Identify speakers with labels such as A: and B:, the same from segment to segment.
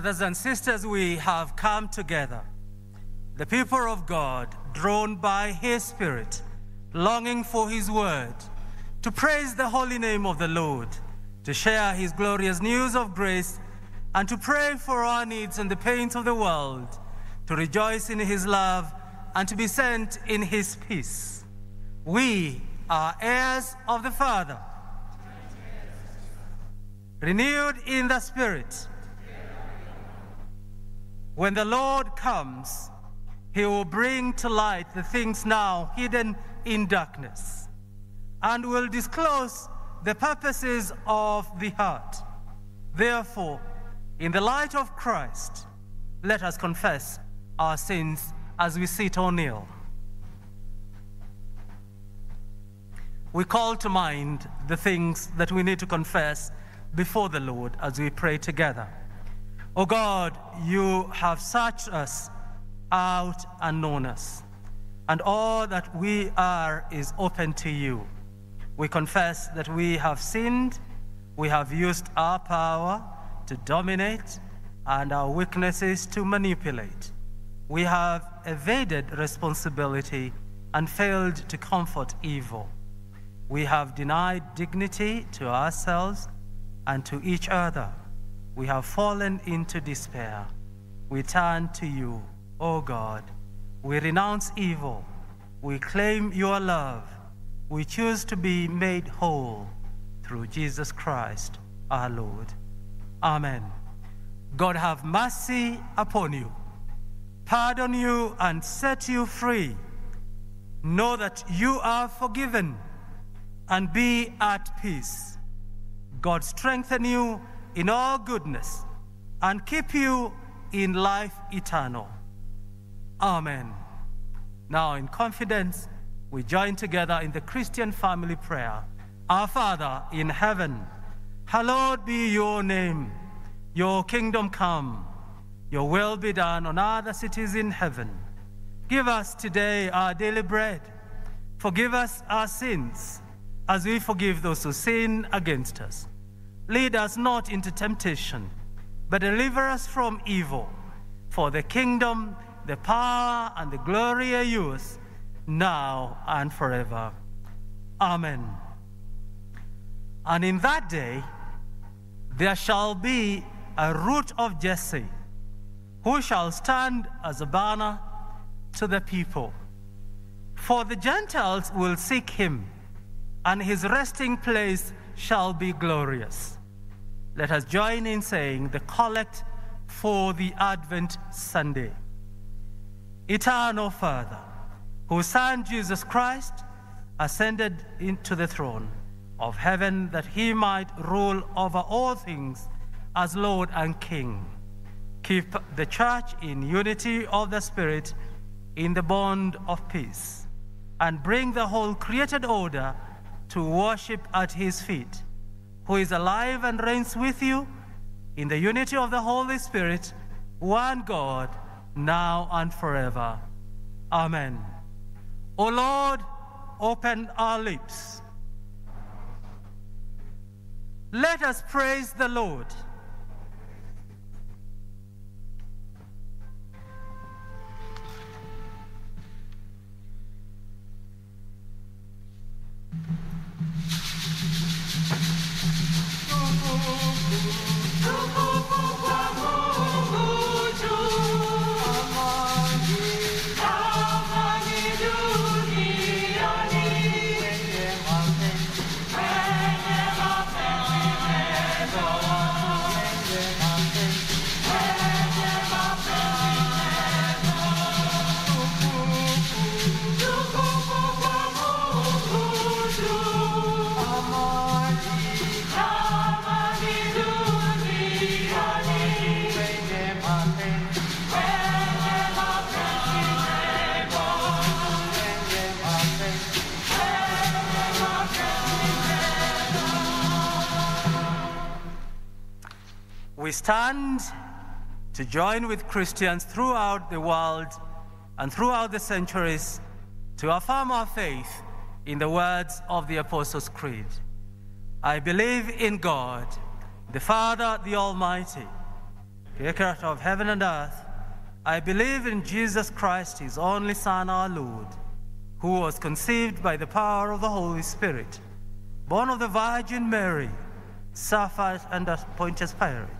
A: Brothers and sisters, we have come together, the people of God, drawn by His Spirit, longing for His word, to praise the holy name of the Lord, to share His glorious news of grace, and to pray for our needs and the pains of the world, to rejoice in His love, and to be sent in His peace. We are heirs of the Father, renewed in the Spirit. When the Lord comes, he will bring to light the things now hidden in darkness and will disclose the purposes of the heart. Therefore, in the light of Christ, let us confess our sins as we sit or kneel. We call to mind the things that we need to confess before the Lord as we pray together. O oh God, you have searched us out and known us, and all that we are is open to you. We confess that we have sinned, we have used our power to dominate, and our weaknesses to manipulate. We have evaded responsibility and failed to comfort evil. We have denied dignity to ourselves and to each other. We have fallen into despair. We turn to you, O God. We renounce evil. We claim your love. We choose to be made whole through Jesus Christ our Lord. Amen. God have mercy upon you, pardon you, and set you free. Know that you are forgiven and be at peace. God strengthen you in all goodness and keep you in life eternal. Amen. Now, in confidence, we join together in the Christian family prayer. Our Father in heaven, hallowed be your name. Your kingdom come, your will be done on earth as it is in heaven. Give us today our daily bread. Forgive us our sins as we forgive those who sin against us. Lead us not into temptation, but deliver us from evil. For the kingdom, the power, and the glory are yours, now and forever. Amen. And in that day, there shall be a root of Jesse, who shall stand as a banner to the people. For the Gentiles will seek him and his resting place shall be glorious. Let us join in saying the collect for the Advent Sunday. Eternal Father, whose Son Jesus Christ ascended into the throne of heaven that he might rule over all things as Lord and King, keep the church in unity of the Spirit in the bond of peace, and bring the whole created order to worship at his feet, who is alive and reigns with you in the unity of the Holy Spirit, one God, now and forever. Amen. O Lord, open our lips. Let us praise the Lord. We stand to join with Christians throughout the world and throughout the centuries to affirm our faith in the words of the Apostles' Creed. I believe in God, the Father, the Almighty, the creator of heaven and earth, I believe in Jesus Christ, his only Son, our Lord, who was conceived by the power of the Holy Spirit, born of the Virgin Mary, suffered under Pontius Pilate,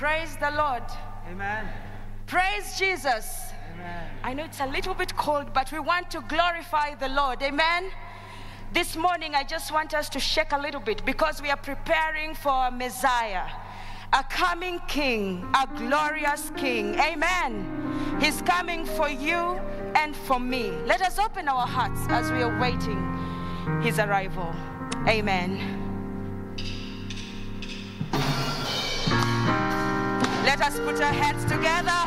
B: Praise the Lord.
A: Amen.
B: Praise Jesus.
A: Amen.
B: I know it's a little bit cold, but we want to glorify the Lord. Amen. This morning, I just want us to shake a little bit because we are preparing for a Messiah, a coming King, a glorious King. Amen. He's coming for you and for me. Let us open our hearts as we are waiting his arrival. Amen. Let us put our hands together.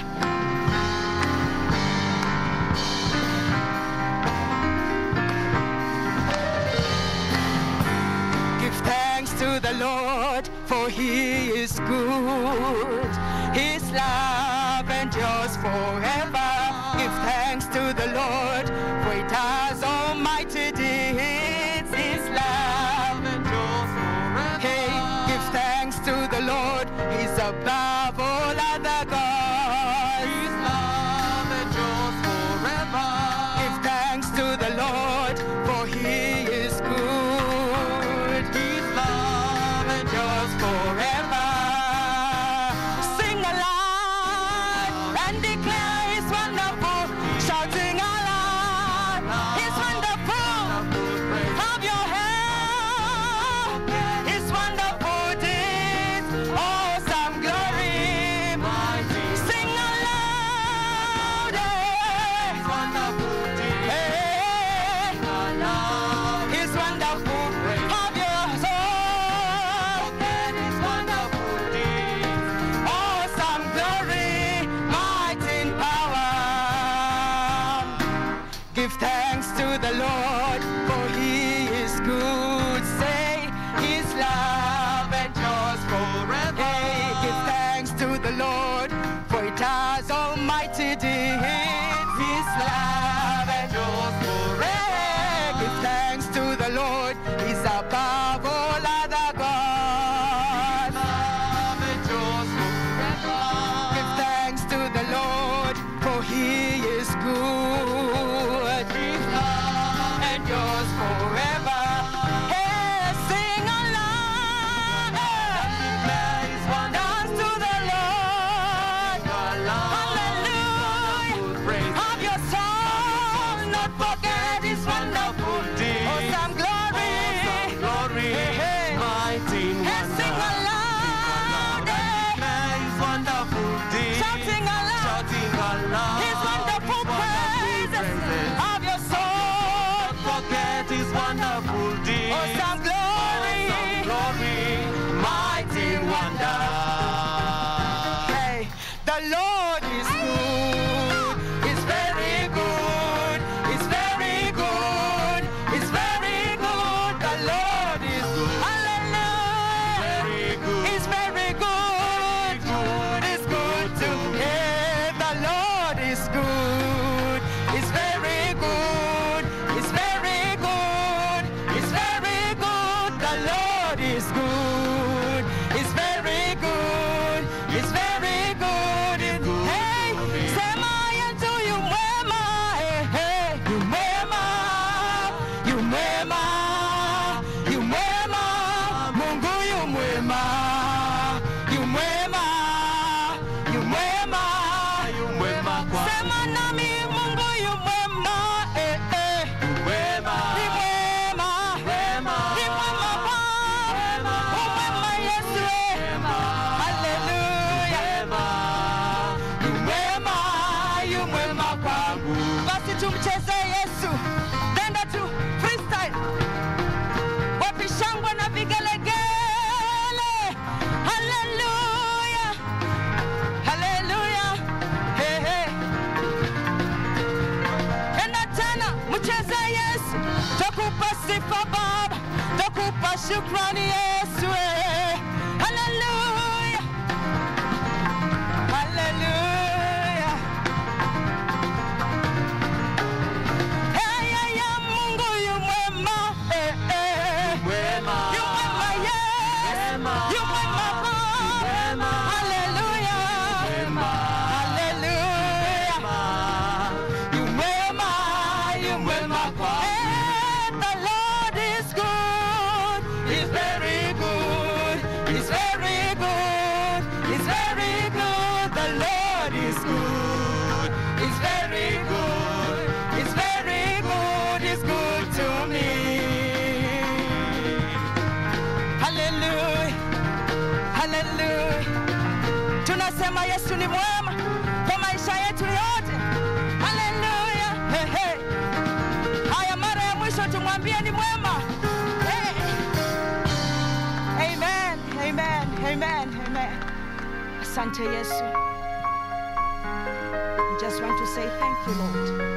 C: Give thanks to the Lord, for he is good. His love endures forever. Give thanks to the Lord, for it has almighty the Lord, You Asante Yesu. Just want to say thank you, Lord.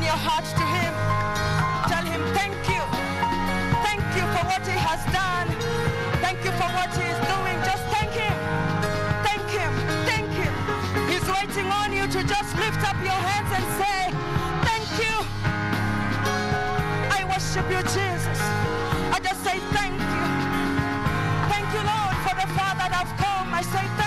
C: open your heart to him. Tell him thank you. Thank you for what he has done. Thank you for what he is doing. Just thank him. Thank him. Thank him. He's waiting on you to just lift up your hands and say, thank you. I worship you, Jesus. I just say thank you. Thank you, Lord, for the Father that I've come. I say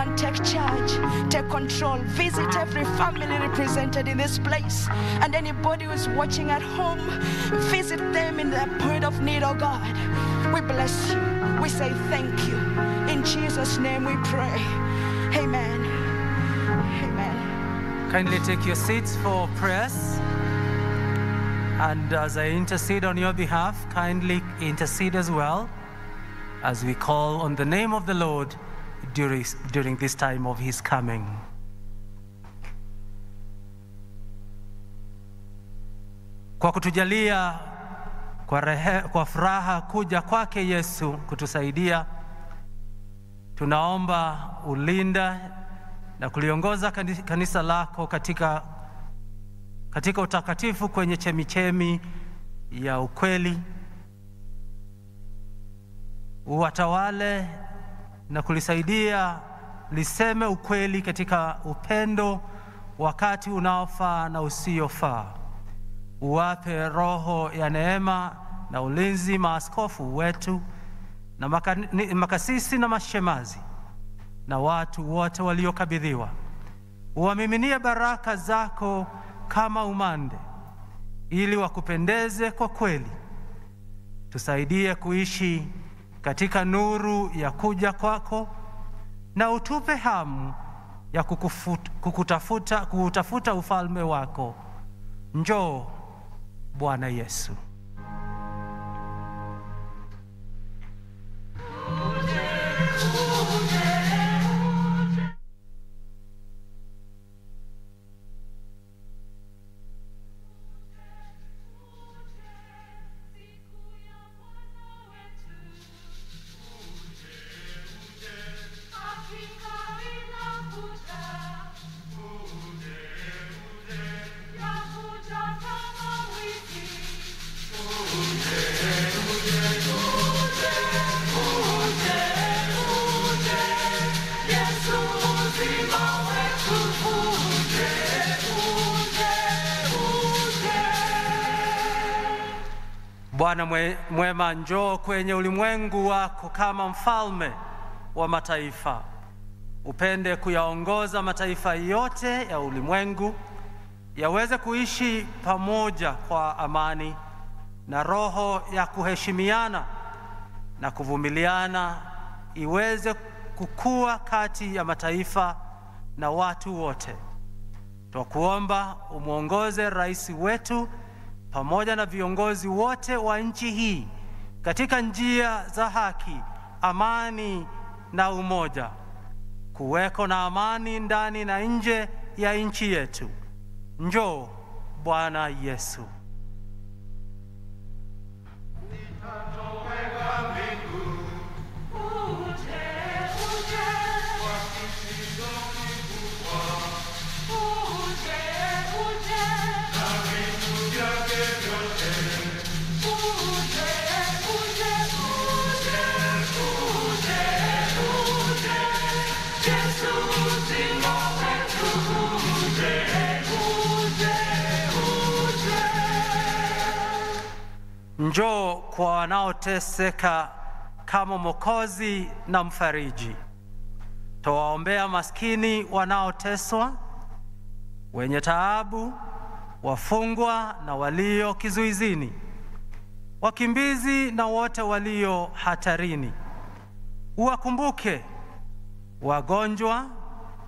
C: and take charge, take control, visit every family represented in this place. And anybody who's watching at home, visit them in their point of need, oh God. We bless you. We say thank you. In Jesus' name we pray. Amen. Amen.
A: Kindly take your seats for prayers. And as I intercede on your behalf, kindly intercede as well as we call on the name of the Lord during, during this time of his coming. Kwa kutujalia kwa, rehe, kwa furaha kuja kwake Yesu kutusaidia, tunaomba ulinda na kuliongoza kanisa lako katika, katika utakatifu kwenye chemichemi ya ukweli, uwatawale na kulisaidia liseme ukweli katika upendo wakati unaofaa na usiofaa. Uwape roho ya neema na ulinzi maaskofu wetu na makasisi na mashemazi na watu wote waliokabidhiwa. Uwamiminie baraka zako kama umande, ili wakupendeze kwa kweli. Tusaidie kuishi katika nuru ya kuja kwako, na utupe hamu ya kukutafuta, kukutafuta, ufalme wako. Njoo Bwana Yesu. Mwema, njoo kwenye ulimwengu wako kama mfalme wa mataifa. Upende kuyaongoza mataifa yote ya ulimwengu yaweze kuishi pamoja kwa amani na roho ya kuheshimiana na kuvumiliana iweze kukua kati ya mataifa na watu wote. Twakuomba umwongoze rais wetu pamoja na viongozi wote wa nchi hii katika njia za haki, amani na umoja, kuweko na amani ndani na nje ya nchi yetu. Njoo Bwana Yesu. Njoo kwa wanaoteseka kama Mwokozi na Mfariji. Twawaombea maskini wanaoteswa, wenye taabu, wafungwa na walio kizuizini, wakimbizi na wote walio hatarini. Uwakumbuke wagonjwa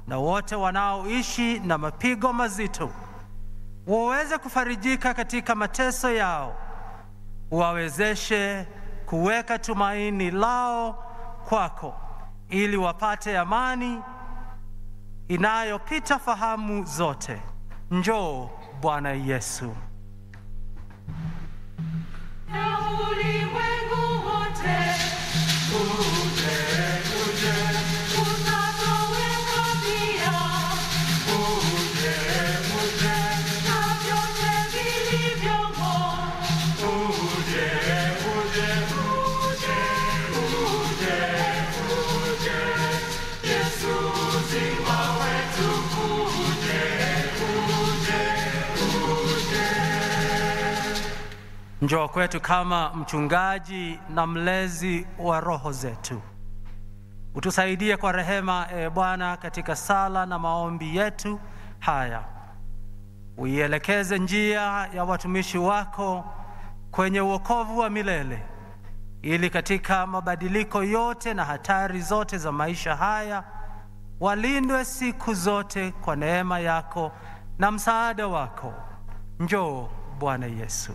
A: na wote wanaoishi na mapigo mazito, waweze kufarijika katika mateso yao. Uwawezeshe kuweka tumaini lao kwako, ili wapate amani inayopita fahamu zote. Njoo Bwana Yesu.
D: Na ulimwengu wote
A: Njoo kwetu kama mchungaji na mlezi wa roho zetu. Utusaidie kwa rehema, e Bwana, katika sala na maombi yetu haya. Uielekeze njia ya watumishi wako kwenye uokovu wa milele, ili katika mabadiliko yote na hatari zote za maisha haya walindwe siku zote kwa neema yako na msaada wako. Njoo Bwana Yesu.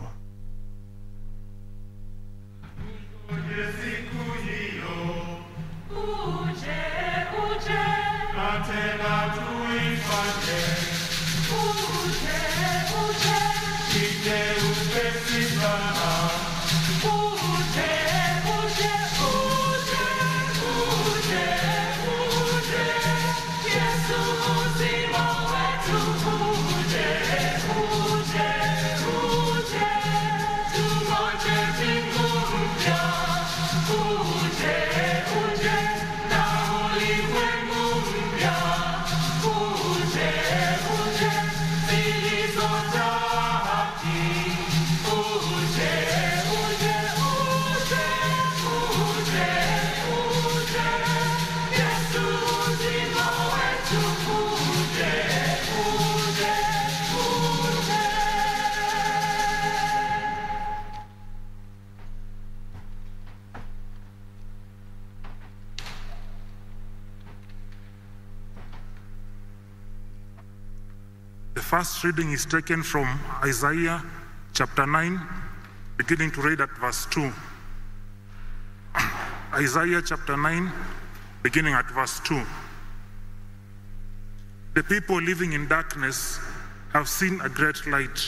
E: Siku hiyo
D: Uje, uje,
E: na tena tuifanye
D: uje,
F: first reading is taken from Isaiah chapter 9, beginning to read at verse 2. Isaiah chapter 9, beginning at verse 2. The people living in darkness have seen a great light.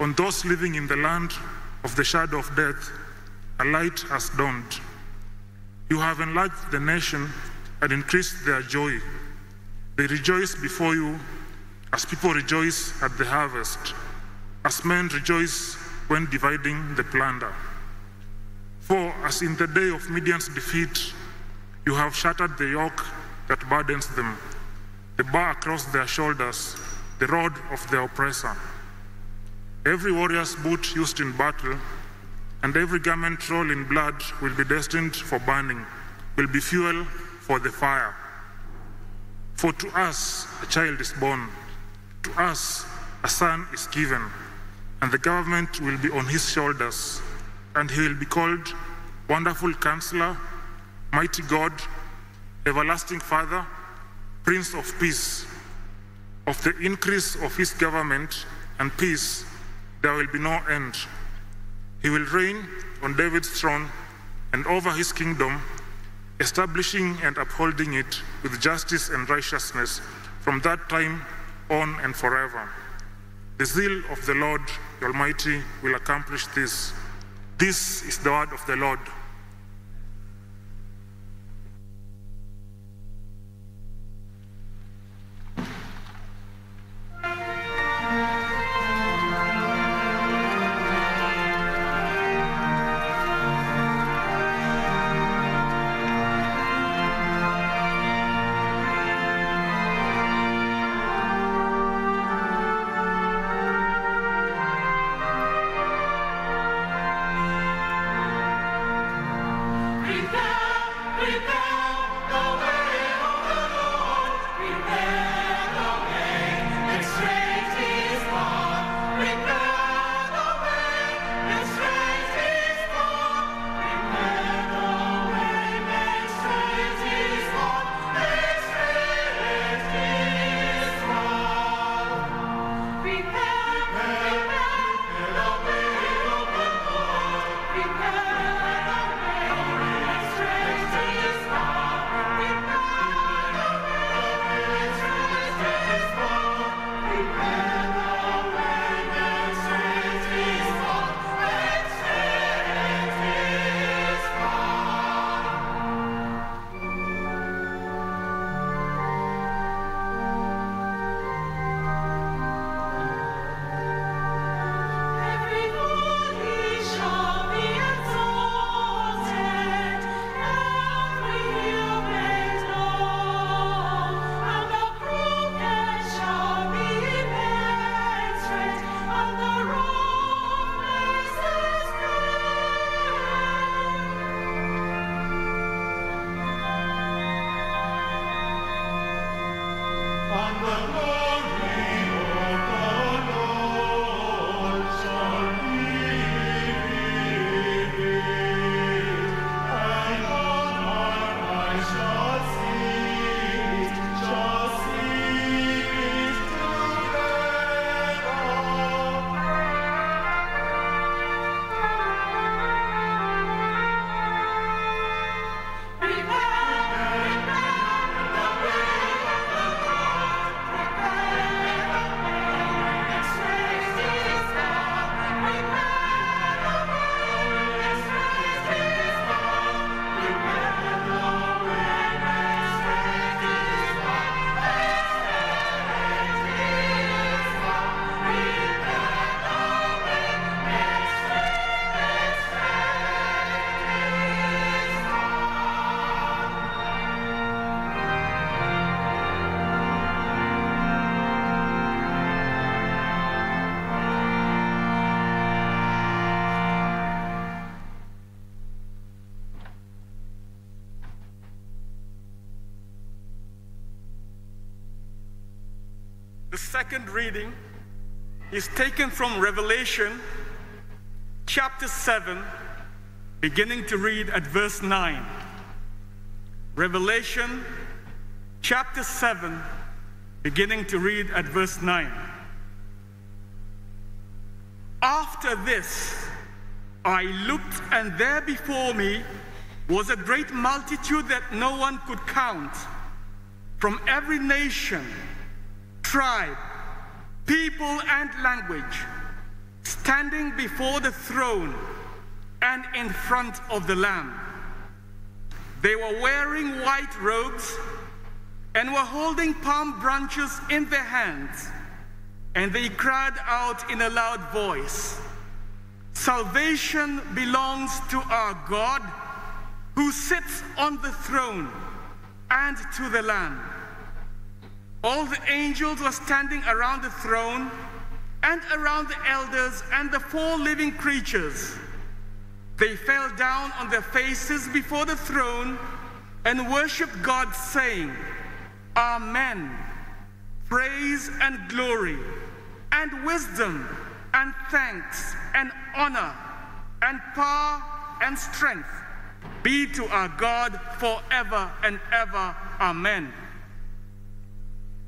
F: On those living in the land of the shadow of death, a light has dawned. You have enlarged the nation and increased their joy. They rejoice before you as people rejoice at the harvest, as men rejoice when dividing the plunder. For as in the day of Midian's defeat, you have shattered the yoke that burdens them, the bar across their shoulders, the rod of their oppressor. Every warrior's boot used in battle and every garment rolled in blood will be destined for burning, will be fuel for the fire. For to us a child is born, to us a son is given, and the government will be on his shoulders, and he will be called Wonderful Counselor, Mighty God, Everlasting Father, Prince of Peace. Of the increase of his government and peace, there will be no end. He will reign on David's throne and over his kingdom, establishing and upholding it with justice and righteousness from that time on and forever. The zeal of the Lord the Almighty will accomplish this. This is the word of the Lord.
G: The second reading is taken from Revelation chapter 7, beginning to read at verse 9. Revelation chapter 7, beginning to read at verse 9. After this, I looked, and there before me was a great multitude that no one could count from every nation, tribe, people, and language, standing before the throne and in front of the Lamb. They were wearing white robes and were holding palm branches in their hands, and they cried out in a loud voice Salvation belongs to our God who sits on the throne and to the Lamb. All the angels were standing around the throne and around the elders and the four living creatures. They fell down on their faces before the throne and worshiped God, saying, Amen. Praise and glory and wisdom and thanks and honor and power and strength be to our God forever and ever. Amen.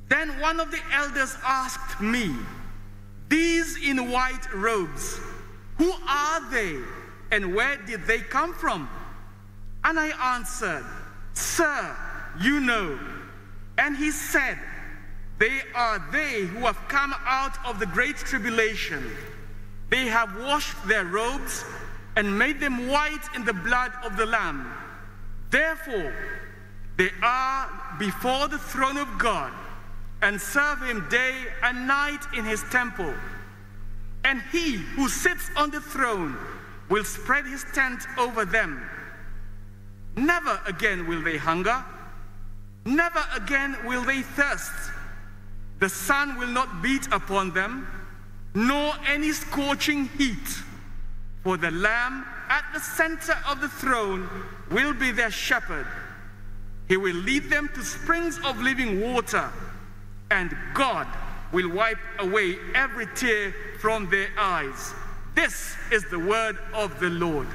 G: Then one of the elders asked me, These in white robes, who are they and where did they come from? And I answered, Sir, you know. And he said, They are they who have come out of the great tribulation. They have washed their robes and made them white in the blood of the Lamb. Therefore, they are before the throne of God and serve him day and night in his temple. And he who sits on the throne will spread his tent over them. Never again will they hunger, never again will they thirst. The sun will not beat upon them, nor any scorching heat, for the Lamb at the center of the throne will be their shepherd. He will lead them to springs of living water, and God will wipe away every tear from their eyes. This is the word of the Lord.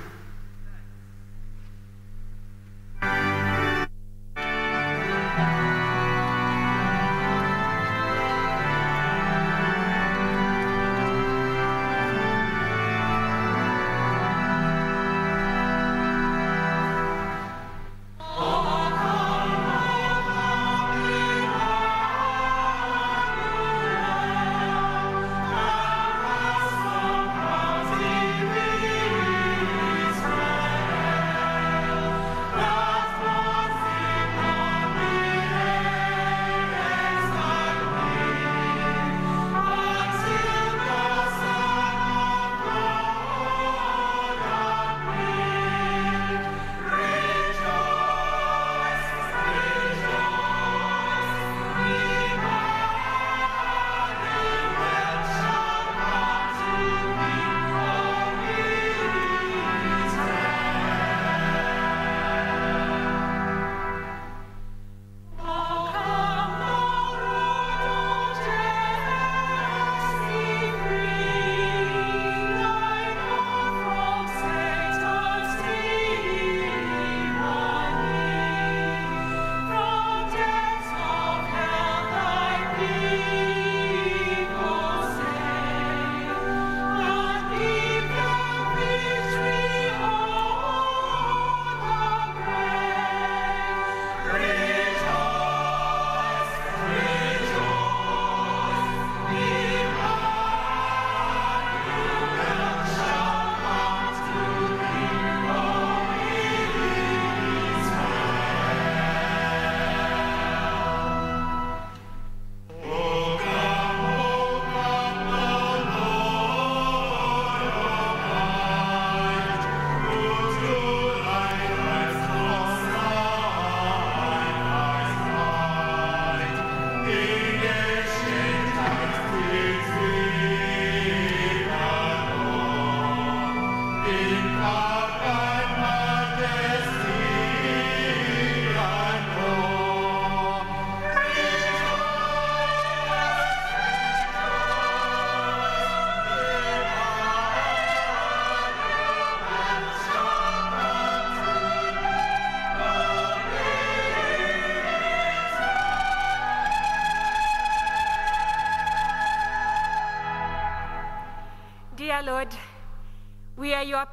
H: Dear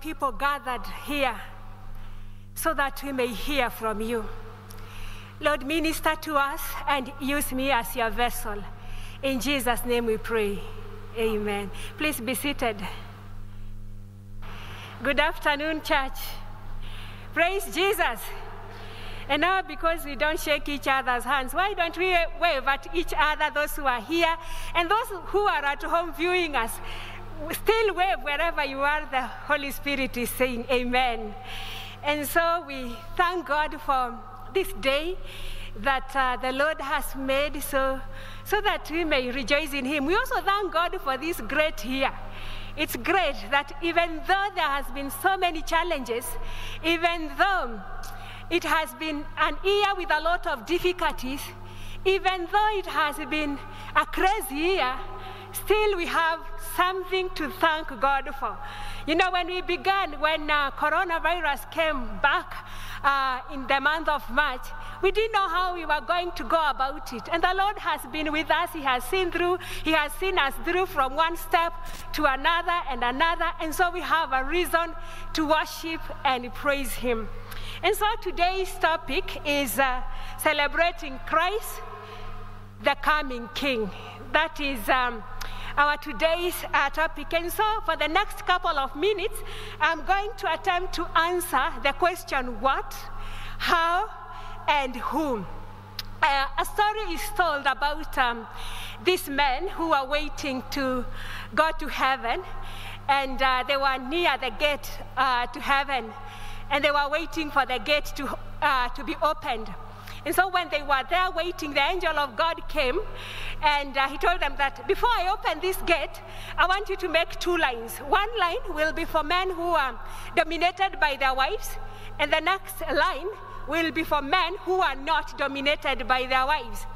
H: people gathered here so that we may hear from you. Lord, minister to us and use me as your vessel. In Jesus' name we pray. Amen. Please be seated. Good afternoon, church. Praise Jesus. And now, because we don't shake each other's hands, why don't we wave at each other, those who are here, and those who are at home viewing us? Still wave wherever you are, the Holy Spirit is saying, Amen. And so we thank God for this day that uh, the Lord has made so, so that we may rejoice in Him. We also thank God for this great year. It's great that even though there has been so many challenges, even though it has been an year with a lot of difficulties, even though it has been a crazy year, still we have something to thank God for. You know, when we began, when uh, coronavirus came back uh, in the month of March, we didn't know how we were going to go about it. And the Lord has been with us. He has seen through, He has seen us through from one step to another and another. And so we have a reason to worship and praise Him. And so today's topic is uh, celebrating Christ, the coming King. That is um, our today's uh, topic. And so, for the next couple of minutes, I'm going to attempt to answer the question what, how, and whom. Uh, a story is told about um, these men who were waiting to go to heaven, and uh, they were near the gate uh, to heaven, and they were waiting for the gate to, uh, to be opened. And so when they were there waiting, the angel of God came and uh, he told them that before I open this gate, I want you to make two lines. One line will be for men who are dominated by their wives, and the next line will be for men who are not dominated by their wives.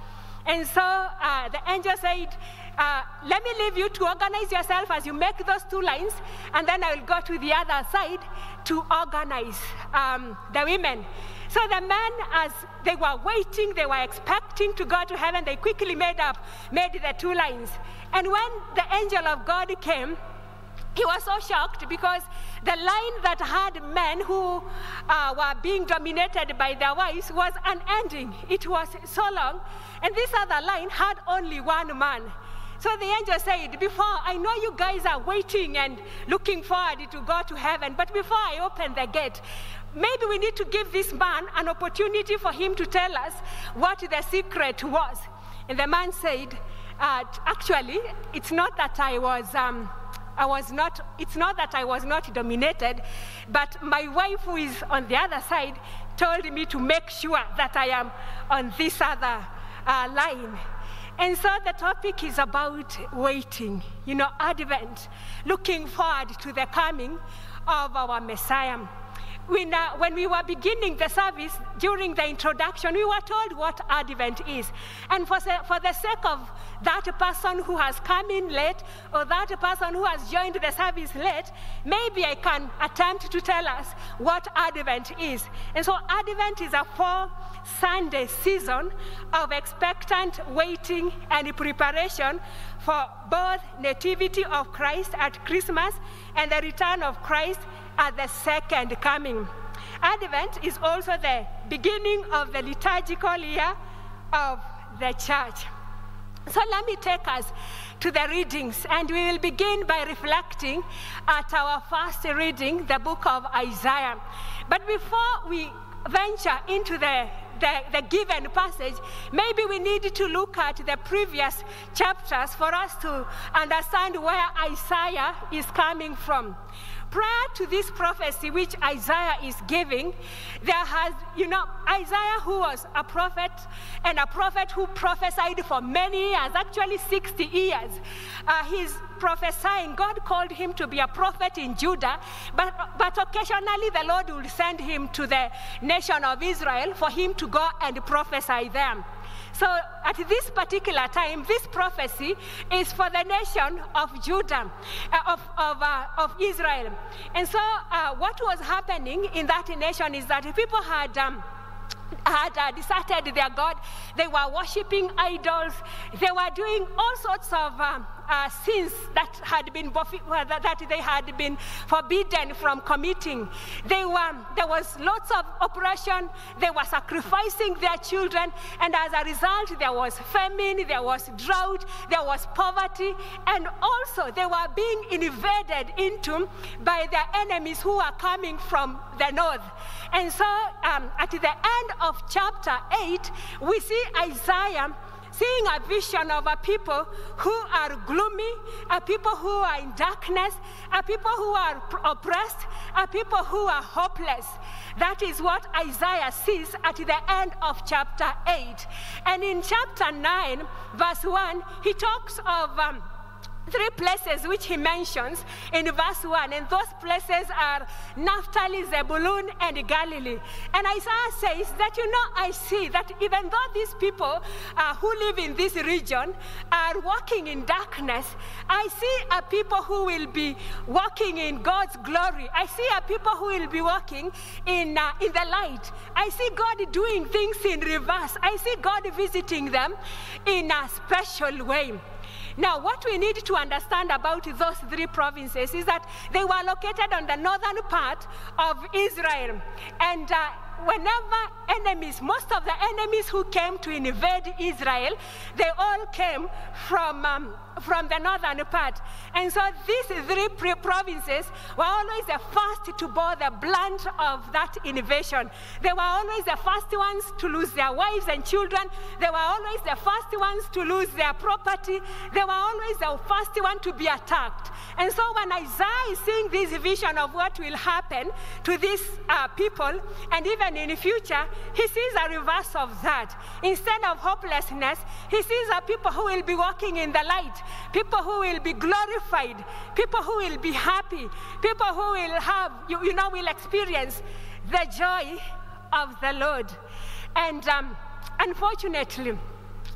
H: And so uh, the angel said, uh, Let me leave you to organize yourself as you make those two lines, and then I will go to the other side to organize um, the women. So the men, as they were waiting, they were expecting to go to heaven, they quickly made up, made the two lines. And when the angel of God came, he was so shocked because the line that had men who uh, were being dominated by their wives was unending. It was so long. And this other line had only one man. So the angel said, Before, I know you guys are waiting and looking forward to go to heaven, but before I open the gate, maybe we need to give this man an opportunity for him to tell us what the secret was. And the man said, uh, Actually, it's not that I was. Um, I was not, it's not that I was not dominated, but my wife, who is on the other side, told me to make sure that I am on this other uh, line. And so the topic is about waiting, you know, Advent, looking forward to the coming of our Messiah. When, uh, when, we were beginning the service, during the introduction, we were told what Advent is. And for, for the sake of that person who has come in late or that person who has joined the service late, maybe I can attempt to tell us what Advent is. And so, Advent is a four Sunday season of expectant waiting and preparation for both nativity of Christ at Christmas and the return of Christ at the second coming. Advent is also the beginning of the liturgical year of the church. So let me take us to the readings, and we will begin by reflecting at our first reading, the book of Isaiah. But before we venture into the the, the, given passage, maybe we need to look at the previous chapters for us to understand where Isaiah is coming from. Prior to this prophecy which Isaiah is giving, there has, you know, Isaiah, who was a prophet and a prophet who prophesied for many years, actually 60 years, uh, he's prophesying. God called him to be a prophet in Judah, but, but occasionally the Lord would send him to the nation of Israel for him to go and prophesy them. So at this particular time, this prophecy is for the nation of Judah, uh, of, of, uh, of Israel. And so uh, what was happening in that nation is that people had. Um, had uh, deserted their God. They were worshiping idols. They were doing all sorts of um, uh, sins that had been that they had been forbidden from committing. They were, there was lots of oppression. They were sacrificing their children, and as a result, there was famine, there was drought, there was poverty, and also they were being invaded into by their enemies who were coming from the north. And so, um, at the end of chapter 8, we see Isaiah seeing a vision of a people who are gloomy, a people who are in darkness, a people who are oppressed, a people who are hopeless. That is what Isaiah sees at the end of chapter 8. And in chapter 9, verse 1, he talks of. Um, three places which he mentions in verse 1, and those places are Naphtali, Zebulun, and Galilee. And Isaiah says that, you know, I see that even though these people uh, who live in this region are walking in darkness, I see a people who will be walking in God's glory. I see a people who will be walking in, uh, in the light. I see God doing things in reverse. I see God visiting them in a special way. Now, what we need to understand about those three provinces is that they were located on the northern part of Israel. And uh, whenever enemies, most of the enemies who came to invade Israel, they all came from. Um, from the northern part. And so these three provinces were always the first to bear the brunt of that invasion. They were always the first ones to lose their wives and children. They were always the first ones to lose their property. They were always the first one to be attacked. And so when Isaiah is seeing this vision of what will happen to these uh, people, and even in the future, he sees a reverse of that. Instead of hopelessness, he sees a people who will be walking in the light, people who will be glorified, people who will be happy, people who will have, you, you know, will experience the joy of the Lord. And um, unfortunately,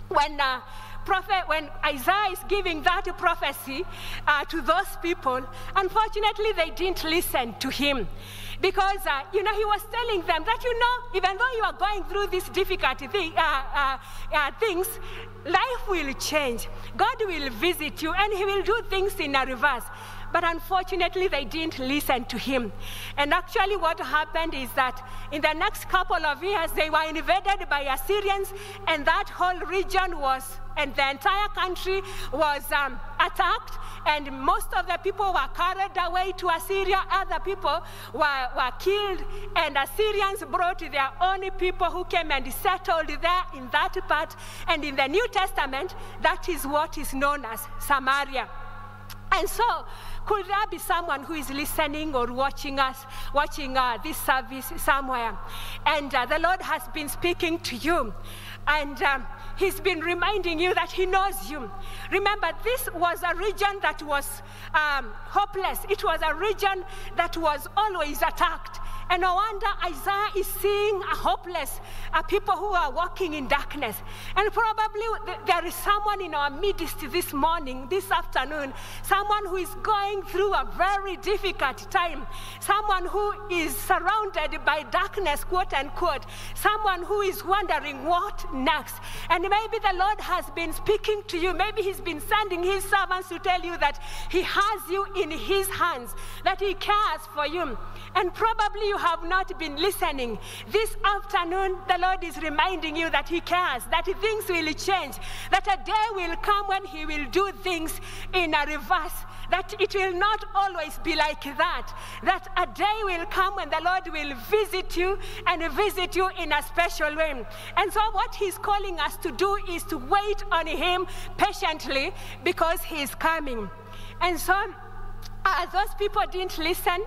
H: when uh, prophet, when Isaiah is giving that prophecy uh, to those people, unfortunately, they didn't listen to him. Because, uh, you know, he was telling them that, you know, even though you are going through these difficult thing, uh, uh, uh, things, life will change. God will visit you and he will do things in a reverse. But unfortunately, they didn't listen to him. And actually, what happened is that in the next couple of years, they were invaded by Assyrians, and that whole region was, and the entire country was um, attacked, and most of the people were carried away to Assyria. Other people were, were killed, and Assyrians brought their own people who came and settled there in that part. And in the New Testament, that is what is known as Samaria. And so, could there be someone who is listening or watching us, watching uh, this service somewhere? And uh, the Lord has been speaking to you. And um, He's been reminding you that He knows you. Remember, this was a region that was um, hopeless, it was a region that was always attacked. And no wonder Isaiah is seeing a hopeless, a people who are walking in darkness. And probably there is someone in our midst this morning, this afternoon, someone who is going through a very difficult time, someone who is surrounded by darkness, quote unquote, someone who is wondering what next. And maybe the Lord has been speaking to you. Maybe He's been sending His servants to tell you that He has you in His hands, that He cares for you. And probably you have not been listening. This afternoon, the Lord is reminding you that He cares, that things will change, that a day will come when He will do things in a reverse, that it will not always be like that, that a day will come when the Lord will visit you and visit you in a special way. And so, what He's calling us to do is to wait on Him patiently because He is coming. And so, uh, those people didn't listen,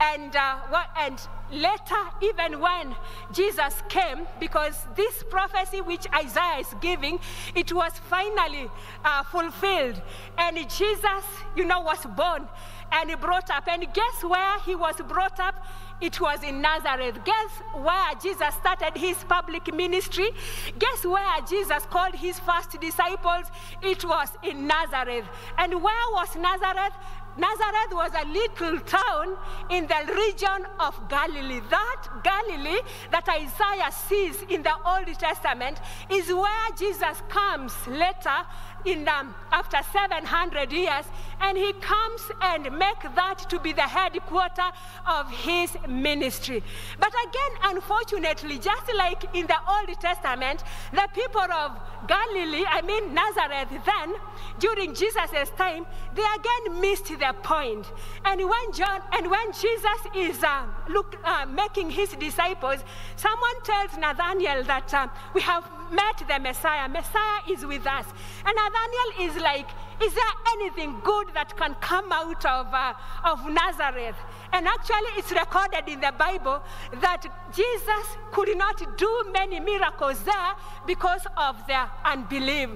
H: and uh, what, and later, even when Jesus came, because this prophecy which Isaiah is giving, it was finally uh, fulfilled, and Jesus, you know, was born and he brought up, and guess where he was brought up? It was in Nazareth. Guess where Jesus started his public ministry? Guess where Jesus called his first disciples? It was in Nazareth. And where was Nazareth? Nazareth was a little town in the region of Galilee. That Galilee that Isaiah sees in the Old Testament is where Jesus comes later in um, after 700 years and he comes and make that to be the headquarter of his ministry. But again unfortunately just like in the old testament the people of galilee i mean nazareth then during jesus' time they again missed their point. And when john and when jesus is uh, look, uh, making his disciples someone tells nathaniel that uh, we have met the messiah. Messiah is with us. And nathaniel is like is there anything good that can come out of, uh, of Nazareth? And actually, it's recorded in the Bible that Jesus could not do many miracles there because of their unbelief.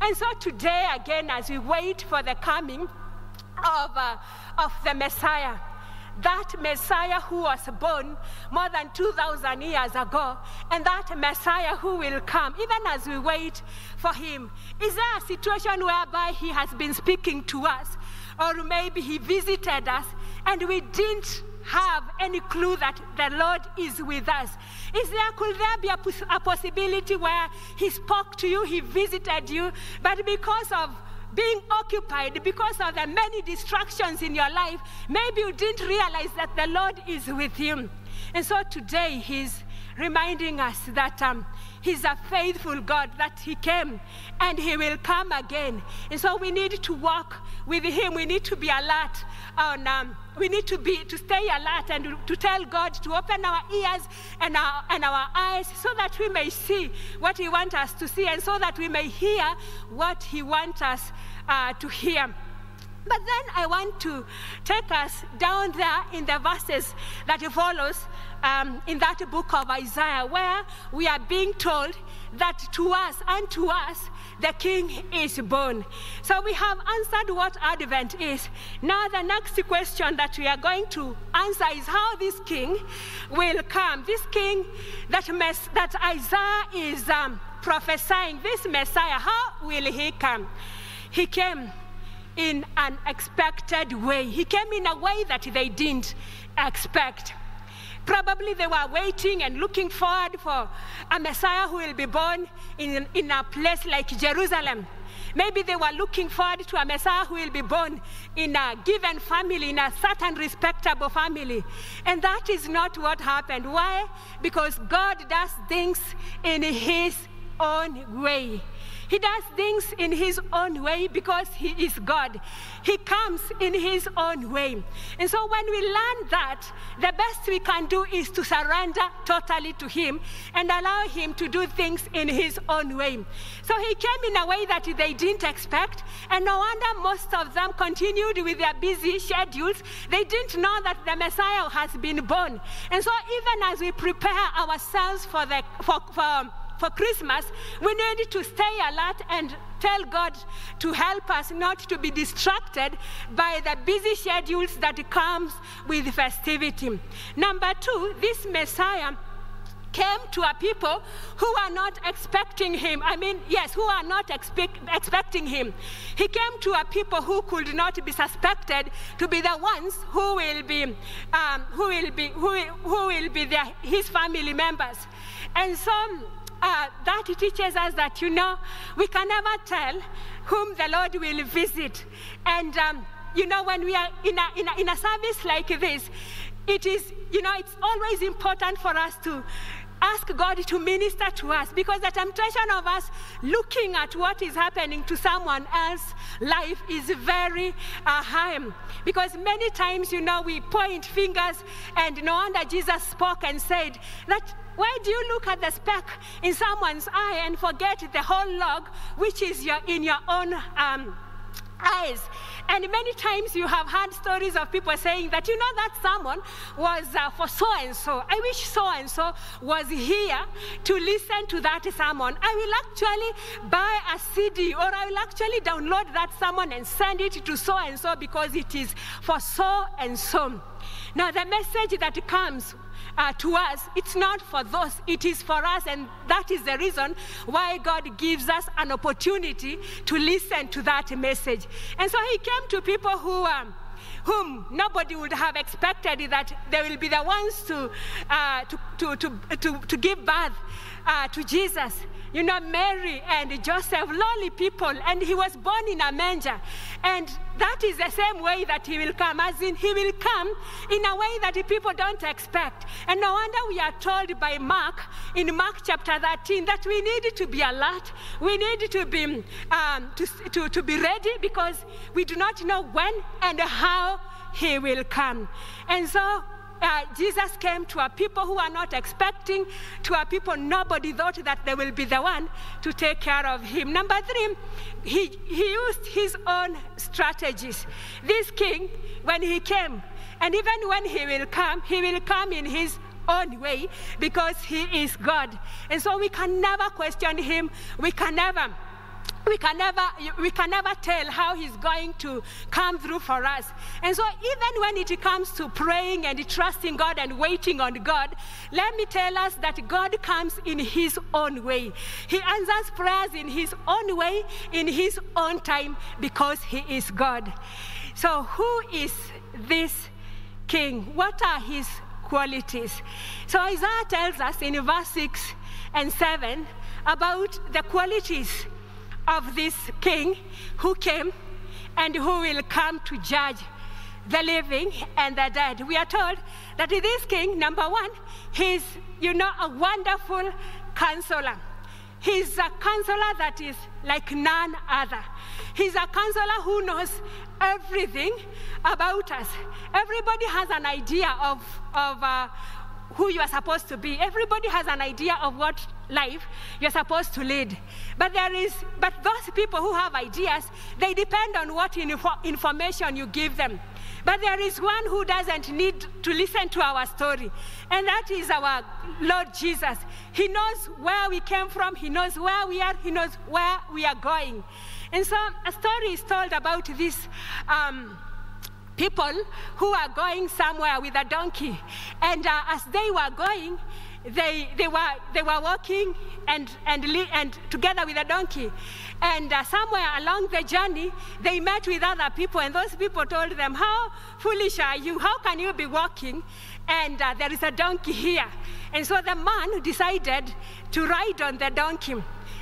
H: And so today, again, as we wait for the coming of, uh, of the Messiah, that Messiah who was born more than 2,000 years ago, and that Messiah who will come, even as we wait for him. Is there a situation whereby he has been speaking to us, or maybe he visited us and we didn't have any clue that the Lord is with us? Is there, could there be a, a possibility where he spoke to you, he visited you, but because of being occupied because of the many distractions in your life, maybe you didn't realize that the Lord is with you. And so today, He's reminding us that um, He's a faithful God that He came and He will come again. And so we need to walk with Him. We need to be alert on. Um, we need to be to stay alert and to tell God to open our ears and our and our eyes so that we may see what He wants us to see and so that we may hear what He wants us uh, to hear. But then I want to take us down there in the verses that follows um, in that book of Isaiah, where we are being told that to us and to us the King is born. So we have answered what Advent is. Now the next question that we are going to answer is how this King will come. This King that mess, that Isaiah is um, prophesying, this Messiah, how will he come? He came in an expected way. He came in a way that they didn't expect. Probably they were waiting and looking forward for a Messiah who will be born in, in a place like Jerusalem. Maybe they were looking forward to a Messiah who will be born in a given family, in a certain respectable family. And that is not what happened. Why? Because God does things in His own way. He does things in his own way because he is God. He comes in his own way. And so when we learn that, the best we can do is to surrender totally to him and allow him to do things in his own way. So he came in a way that they didn't expect, and no wonder most of them continued with their busy schedules. They didn't know that the Messiah has been born. And so even as we prepare ourselves for the for, for for Christmas, we need to stay alert and tell God to help us not to be distracted by the busy schedules that comes with festivity. Number two, this Messiah came to a people who are not expecting him. I mean, yes, who are not expect, expecting him. He came to a people who could not be suspected to be the ones who will be, um, who will be, who will, who will be their, his family members. And so uh, that teaches us that, you know, we can never tell whom the Lord will visit. And, um, you know, when we are in a, in, a, in a service like this, it is, you know, it's always important for us to ask God to minister to us because the temptation of us looking at what is happening to someone else's life is very uh, high. Because many times, you know, we point fingers, and no wonder Jesus spoke and said that why do you look at the speck in someone's eye and forget the whole log, which is your, in your own um, eyes? And many times you have heard stories of people saying that, you know, that sermon was uh, for so and so. I wish so and so was here to listen to that sermon. I will actually buy a CD or I will actually download that sermon and send it to so and so because it is for so and so. Now, the message that comes uh, to us, it's not for those, it is for us. And that is the reason why God gives us an opportunity to listen to that message. And so He came to people who. Um, whom nobody would have expected that they will be the ones to, uh, to, to, to, to, to give birth uh, to Jesus you know, Mary and Joseph, lowly people, and he was born in a manger. And that is the same way that he will come, as in he will come in a way that people don't expect. And no wonder we are told by Mark, in Mark chapter 13, that we need to be alert. We need to be, um, to, to, to be ready because we do not know when and how he will come. And so uh, Jesus came to a people who are not expecting, to a people nobody thought that they will be the one to take care of him. Number three, he, he used his own strategies. This king, when he came, and even when he will come, he will come in his own way because he is God. And so we can never question him. We can never we can never we can never tell how he's going to come through for us. And so even when it comes to praying and trusting god and waiting on god let me tell us that god comes in his own way. He answers prayers in his own way in his own time because he is god. So who is this king? What are his qualities? So isaiah tells us in verse 6 and 7 about the qualities of this king who came and who will come to judge the living and the dead. We are told that this king, number one, he's, you know, a wonderful counselor. he's a counselor that is like none other. He's a counselor who knows everything about us. Everybody has an idea of, of uh, who you are supposed to be. Everybody has an idea of what life you're supposed to lead. But there is, but those people who have ideas, they depend on what info- information you give them. But there is one who doesn't need to listen to our story, and that is our Lord Jesus. He knows where we came from, He knows where we are, He knows where we are going. And so a story is told about this. Um, people who are going somewhere with a donkey. And uh, as they were going, they, they, were, they were walking and, and, and together with a donkey. And uh, somewhere along the journey, they met with other people, and those people told them, How foolish are you? How can you be walking? And uh, there is a donkey here. And so the man decided to ride on the donkey.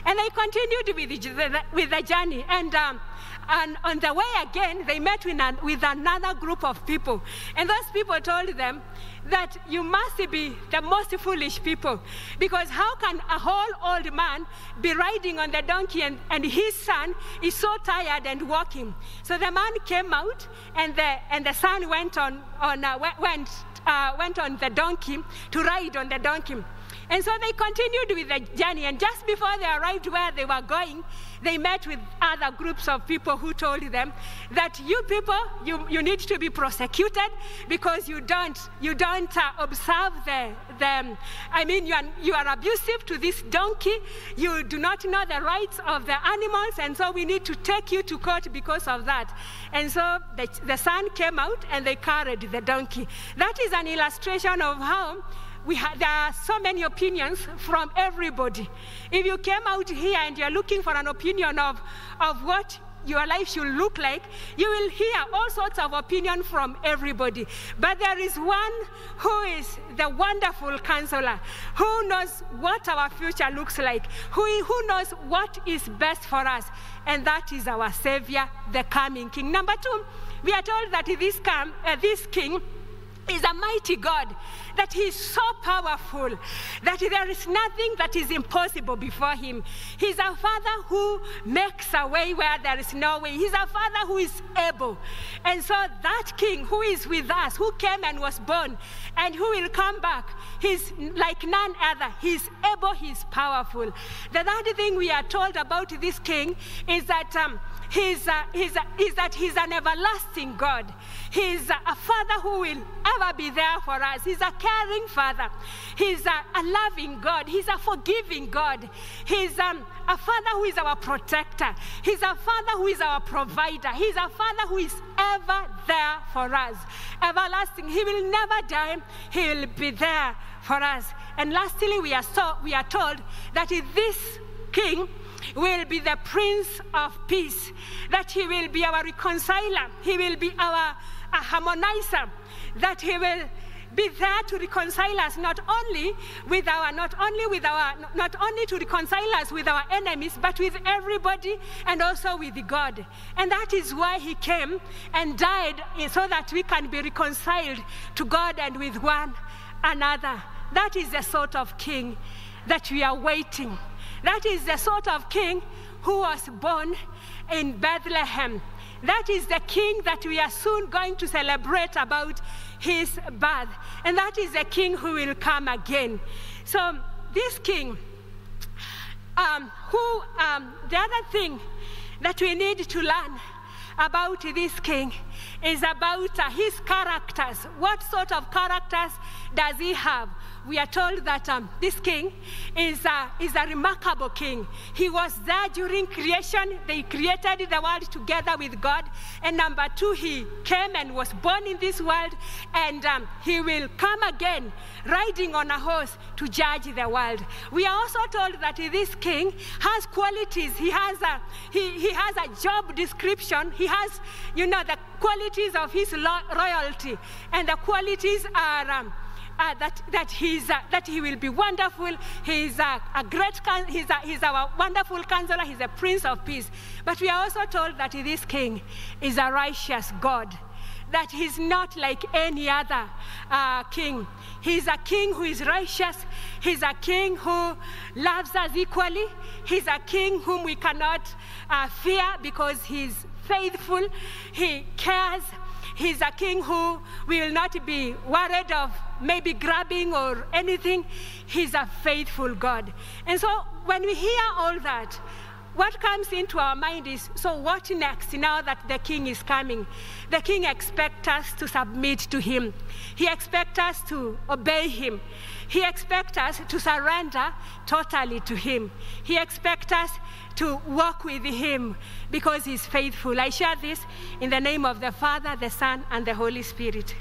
H: And they continued with the, with the journey. And um, and on the way again, they met with, an, with another group of people. And those people told them that you must be the most foolish people. Because how can a whole old man be riding on the donkey and, and his son is so tired and walking? So the man came out, and the, and the son went on, on, uh, went, uh, went on the donkey to ride on the donkey. And so they continued with the journey. And just before they arrived where they were going, they met with other groups of people who told them that you people, you, you need to be prosecuted because you don't, you don't uh, observe the, the, I mean, you are, you are abusive to this donkey. You do not know the rights of the animals. And so we need to take you to court because of that. And so the, the son came out and they carried the donkey. That is an illustration of how we ha- there are so many opinions from everybody. If you came out here and you're looking for an opinion of, of what your life should look like, you will hear all sorts of opinion from everybody. But there is one who is the wonderful counselor, who knows what our future looks like, who, who knows what is best for us, and that is our Savior, the coming King. Number two, we are told that this, come, uh, this King is a mighty God, that He is so powerful, that there is nothing that is impossible before Him. He's a Father who makes a way where there is no way. He's a Father who is able. And so that King who is with us, who came and was born, and who will come back, He's like none other. He's able, He's powerful. The third thing we are told about this King is that. Um, He's, uh, he's, uh, is that He's an everlasting God. He's uh, a Father who will ever be there for us. He's a caring Father. He's a, a loving God. He's a forgiving God. He's um, a Father who is our protector. He's a Father who is our provider. He's a Father who is ever there for us. Everlasting. He will never die. He will be there for us. And lastly, we are, so, we are told that in this King will be the Prince of Peace, that he will be our reconciler, he will be our harmonizer, that he will be there to reconcile us not only with our not only with our not only to reconcile us with our enemies but with everybody and also with god. And that is why he came and died eh, so that we can be reconciled to god and with one another. That is the sort of king that we are waiting that is the sort of king who was born in Bethlehem. That is the king that we are soon going to celebrate about his birth. And that is the king who will come again. So, this king, um, who, um, the other thing that we need to learn about this king is about uh, his characters. What sort of characters does he have? We are told that um, this king is a, is a remarkable king. He was there during creation. They created the world together with God. And number two, he came and was born in this world. And um, he will come again riding on a horse to judge the world. We are also told that this king has qualities. He has a, he, he has a job description. He has, you know, the qualities of his lo- royalty. And the qualities are. Um, uh, that, that, he's, uh, that he will be wonderful. He's a, a great, he's, a, he's our wonderful counselor. He's a prince of peace. But we are also told that this king is a righteous God. that he's not like any other uh, king. He's a king who is righteous. He's a king who loves us equally. He's a king whom we cannot uh, fear because he's faithful. He cares. He's a king who will not be worried of maybe grabbing or anything. He's a faithful God. And so when we hear all that, what comes into our mind is so what next now that the king is coming the king expects us to submit to him he expects us to obey him he expects us to surrender totally to him he expects us to walk with him because he's faithful. I share this in the name of the father the son and the holy spirit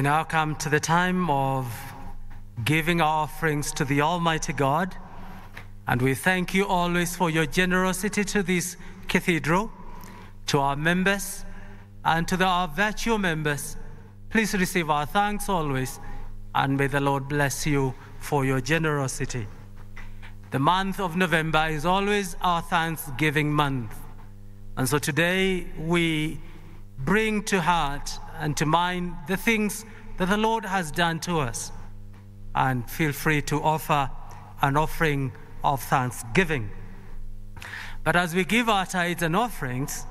A: We now come to the time of giving our offerings to the Almighty God. And we thank you always for your generosity to this cathedral, to our members, and to the, our virtual members. Please receive our thanks always, and may the Lord bless you for your generosity. The month of November is always our Thanksgiving month. And so today we bring to heart and to mind the things that the Lord has done to us. And feel free to offer an offering of thanksgiving. But as we give our tithes and offerings,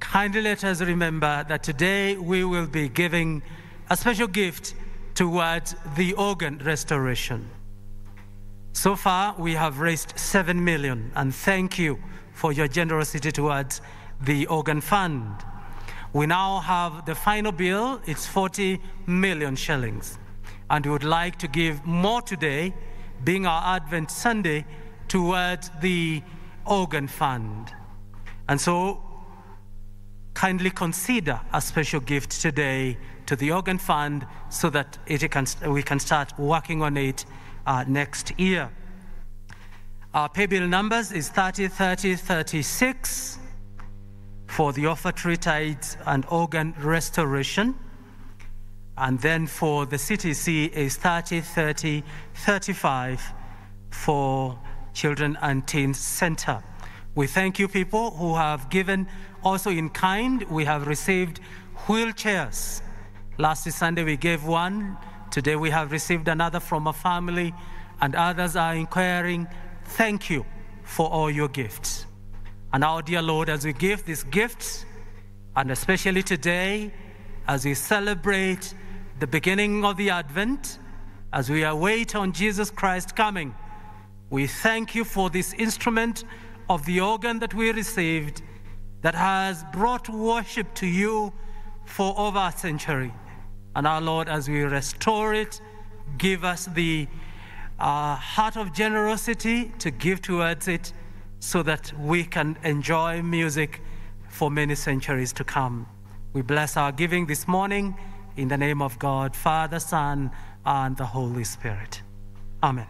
A: kindly let us remember that today we will be giving a special gift towards the organ restoration. So far, we have raised 7 million, and thank you for your generosity towards the organ fund. We now have the final bill, it's 40 million shillings. And we would like to give more today, being our Advent Sunday, towards the organ fund. And so, kindly consider a special gift today to the organ fund so that it can, we can start working on it uh, next year. Our pay bill numbers is 30 30 36 for the offertory and organ restoration. And then for the CTC is 30 30 35 for Children and Teens Center. We thank you, people who have given also in kind. We have received wheelchairs. Last Sunday we gave one. Today we have received another from a family, and others are inquiring. Thank you for all your gifts. And our dear Lord, as we give these gifts, and especially today, as we celebrate the beginning of the Advent, as we await on Jesus Christ coming, we thank you for this instrument of the organ that we received that has brought worship to you for over a century. And our Lord, as we restore it, give us the uh, heart of generosity to give towards it so that we can enjoy music for many centuries to come. We bless our giving this morning in the name of God, Father, Son, and the Holy Spirit. Amen.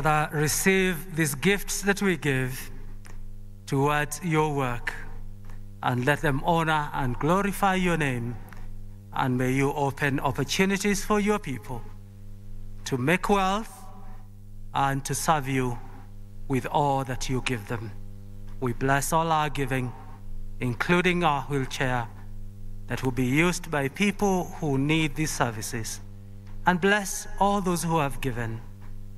A: Father, receive these gifts that we give towards your work and let them honor and glorify your name. And may you open opportunities for your people to make wealth and to serve you with all that you give them. We bless all our giving, including our wheelchair, that will be used by people who need these services. And bless all those who have given.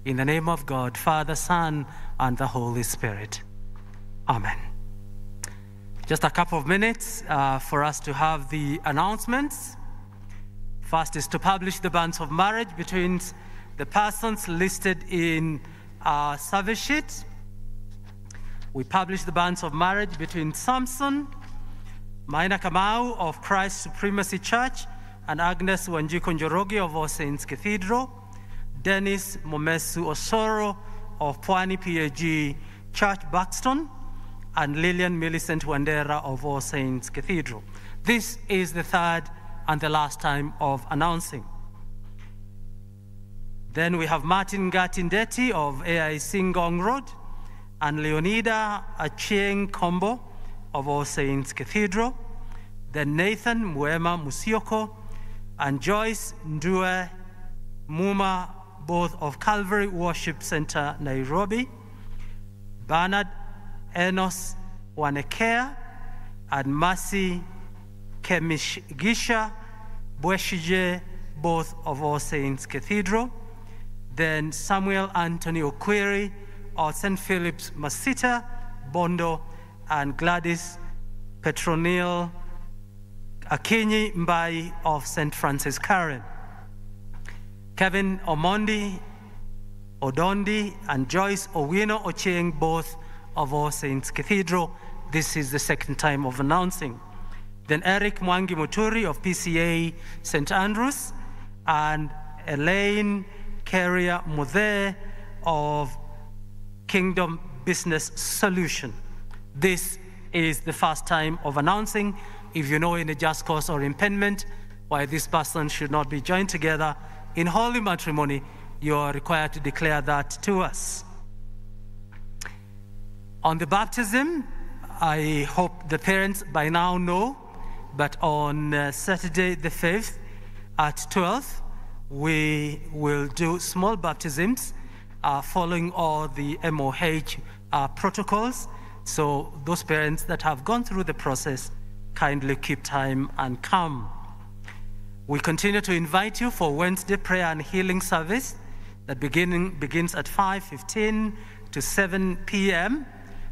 A: In the name of God, Father, Son, and the Holy Spirit. Amen. Just a couple of minutes uh, for us to have the announcements. First is to publish the banns of marriage between the persons listed in our service sheet. We publish the banns of marriage between Samson, Maina Kamau of Christ Supremacy Church, and Agnes Wanjiku Njoroge of All Saints Cathedral, Dennis Momesu Osoro of Pwani PAG Church Buxton, and Lillian Millicent Wandera of All Saints Cathedral. This is the third and the last time of announcing. Then we have Martin Gatindeti of AIC Ngong Road and Leonida Achieng Kombo of All Saints Cathedral. Then Nathan Muema Musioko and Joyce Ndue Muma, both of Calvary Worship Center, Nairobi. Bernard Enos Wanekea and Mercy Kemishisha Bweshije, both of All Saints Cathedral. Then Samuel Anthony Okwiri of St. Philip's Masita, Bondo, and Gladys Petronil Akinyi Mbai of St. Francis Karen. Kevin Omondi Odondi and Joyce Owino Ocheng, both of All Saints Cathedral. This is the second time of announcing. Then Eric Mwangi Muturi of PCA St. Andrews and Elaine Carrier Muthe of Kingdom Business Solution. This is the first time of announcing. If you know any just cause or impediment why this person should not be joined together in holy matrimony, you are required to declare that to us. On the baptism, I hope the parents by now know, but on uh, Saturday the 5th at 12, we will do small baptisms uh, following all the MOH uh, protocols. So those parents that have gone through the process, kindly keep time and come. We continue to invite you for Wednesday prayer and healing service that beginning, begins at 5.15 to 7 p.m.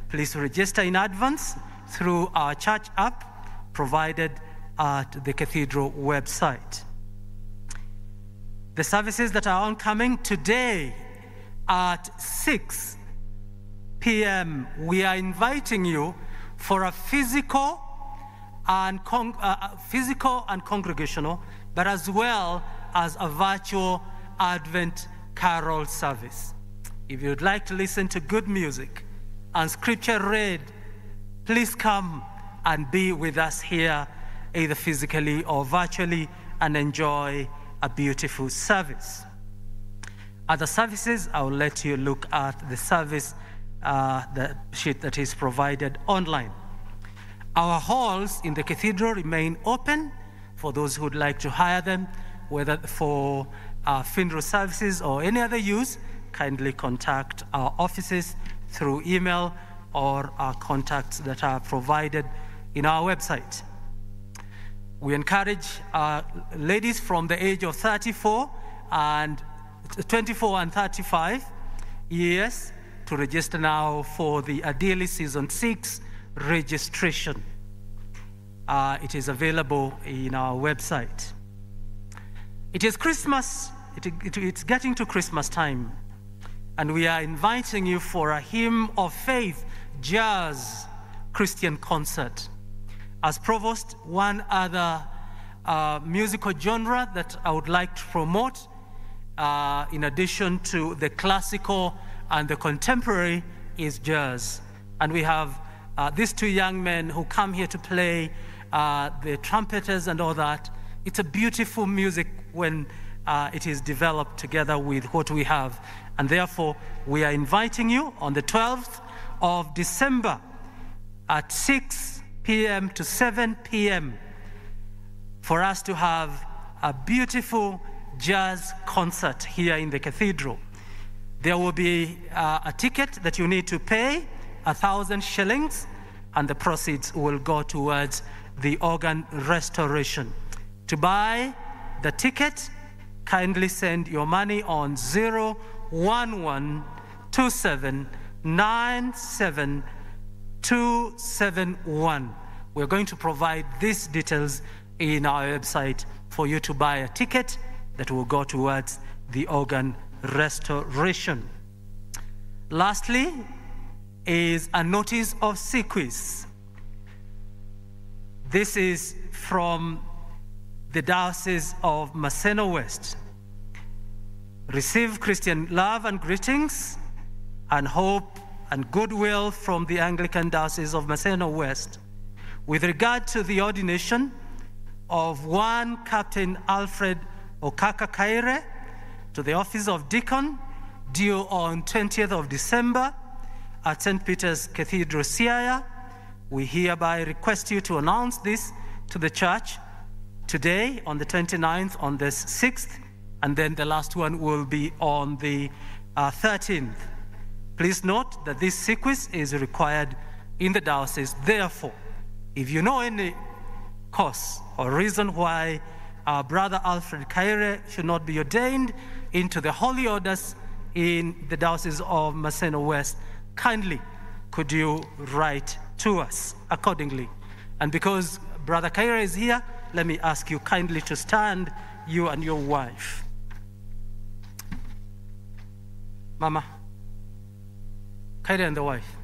A: Please register in advance through our church app provided at the cathedral website. The services that are oncoming today at 6 p.m., we are inviting you for a physical and, con- uh, physical and congregational, but as well as a virtual Advent carol service. If you'd like to listen to good music and scripture read, please come and be with us here, either physically or virtually, and enjoy a beautiful service. Other services, I will let you look at the service, uh, the sheet that is provided online. Our halls in the cathedral remain open for those who would like to hire them, whether for uh, services or any other use. Kindly contact our offices through email or our contacts that are provided in our website. We encourage uh, ladies from the age of 34 and 24 and 35 years to register now for the Adili Season 6 registration. Uh, it is available in our website. It is Christmas, it, it, it's getting to Christmas time, and we are inviting you for a hymn of faith jazz Christian concert. As provost, one other uh, musical genre that I would like to promote, uh, in addition to the classical and the contemporary, is jazz. And we have uh, these two young men who come here to play uh, the trumpeters and all that. It's a beautiful music when uh, it is developed together with what we have And therefore, we are inviting you on the 12th of December at 6 p.m. to 7 p.m. for us to have a beautiful jazz concert here in the cathedral. There will be uh, a ticket that you need to pay, a thousand shillings, and the proceeds will go towards the organ restoration. To buy the ticket, kindly send your money on 0112797 We're going to provide these details in our website for you to buy a ticket that will go towards the organ restoration. Lastly, is a notice of si quis. This is from the Diocese of Maseno West. Receive Christian love and greetings and hope and goodwill from the Anglican Diocese of Maseno West with regard to the ordination of one Captain Alfred Okaka Kaire to the office of deacon due on 20th of December at St. Peter's Cathedral, Siaya. We hereby request you to announce this to the church today on the 29th, on the 6th, and then the last one will be on the uh, 13th. Please note that this sequence is required in the diocese. Therefore, if you know any cause or reason why our brother Alfred Kaire should not be ordained into the holy orders in the Diocese of Maseno West, kindly could you write to us accordingly? And because Brother Kaira is here, let me ask you kindly to stand, you and your wife. Mama, Kaira and the wife.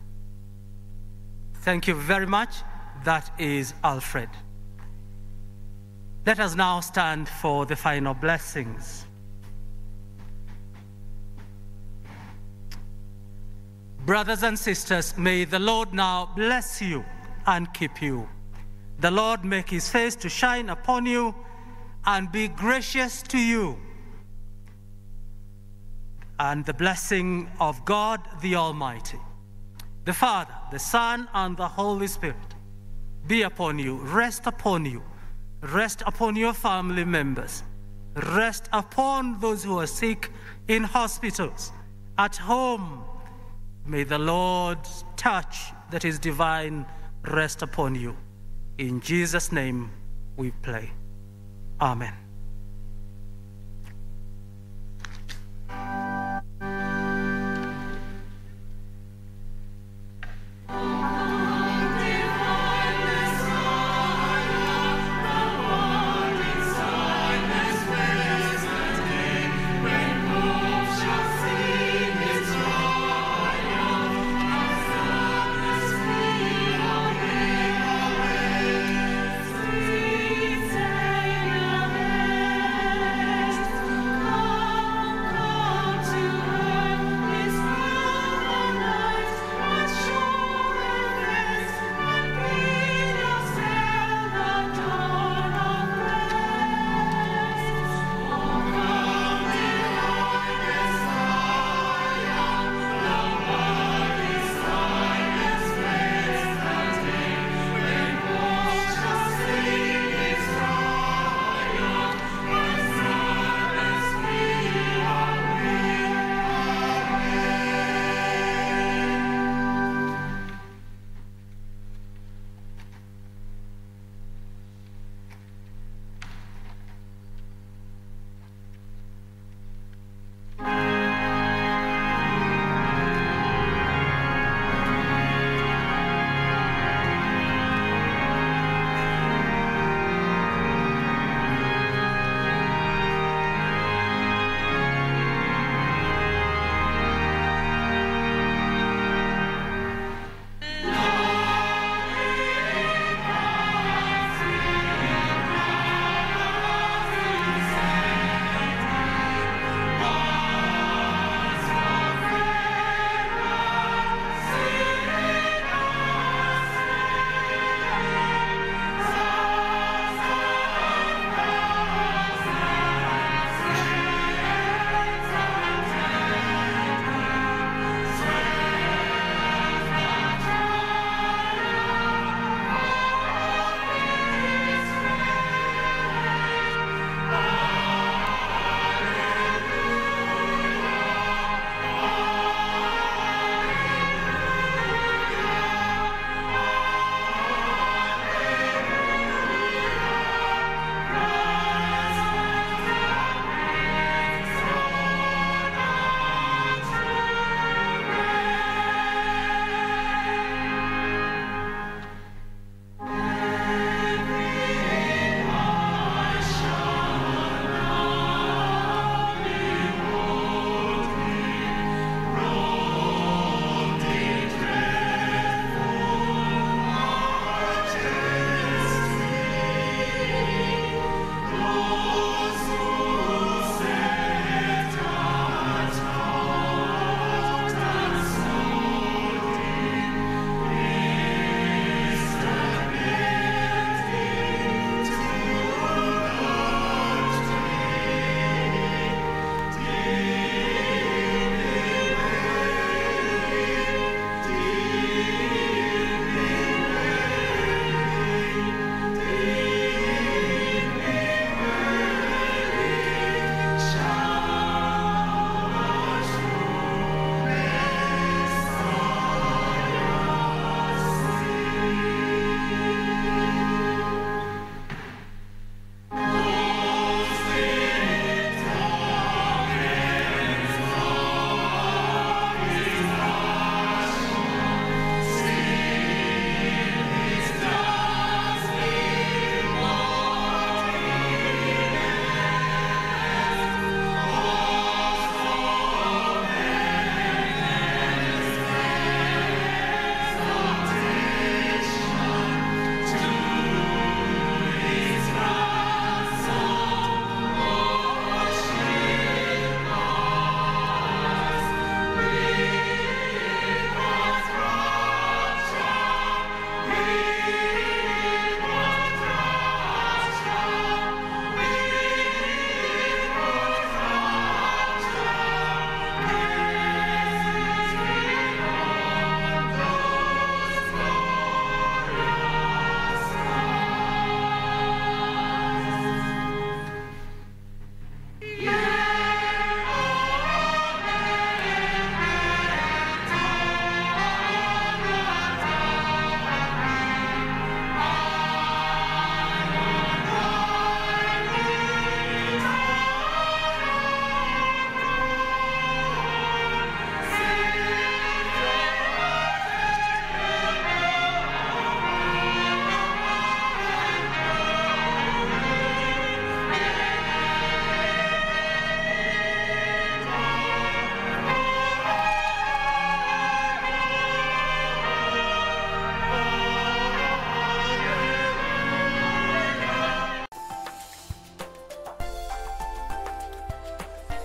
A: Thank you very much. That is Alfred. Let us now stand for the final blessings. Brothers and sisters, may the Lord now bless you and keep you. The Lord make his face to shine upon you and be gracious to you. And the blessing of God the Almighty, the Father, the Son, and the Holy Spirit be upon you, rest upon you, rest upon your family members, rest upon those who are sick in hospitals, at home. May the Lord's touch that is divine rest upon you. In Jesus' name we pray. Amen.